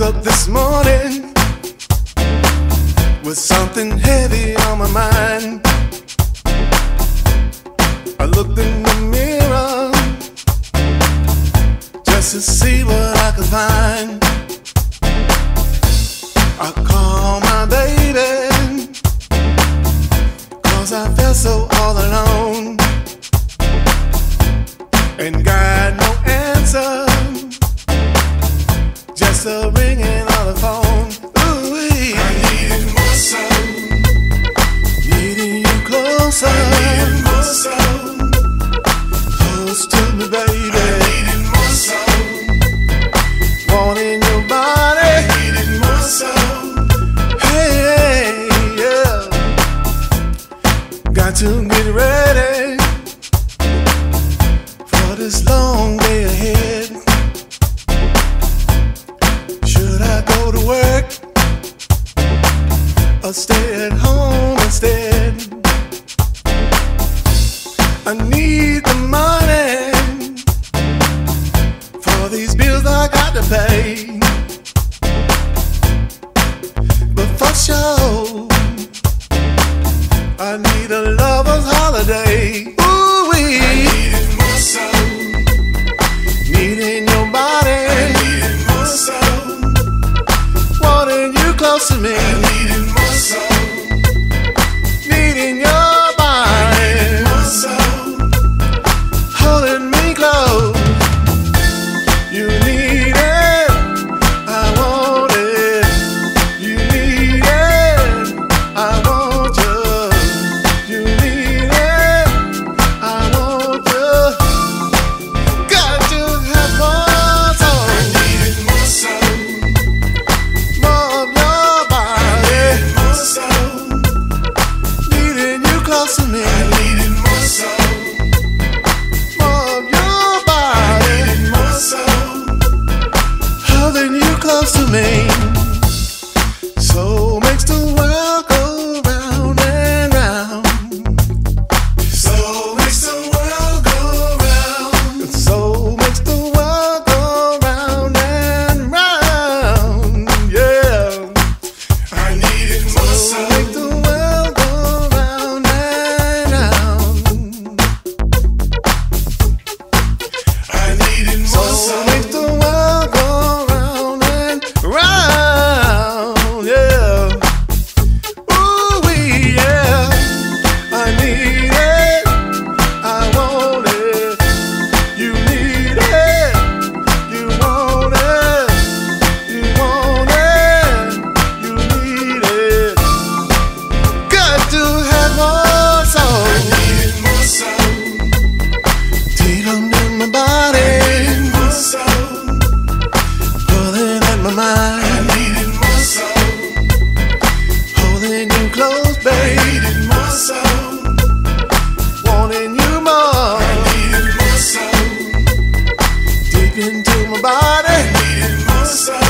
woke up this morning with something heavy on my mind. I looked in the mirror just to see what I could find. I'll stay at home instead. I need the money for these bills I got to pay. But for sure, I need a lover's holiday. Ooh wee. I needing your body. I needed my soul, wanting you close to me. Clothes, babe. I needed my soul. Wanting you more. I needed my soul. Deep into my body. I needed my soul.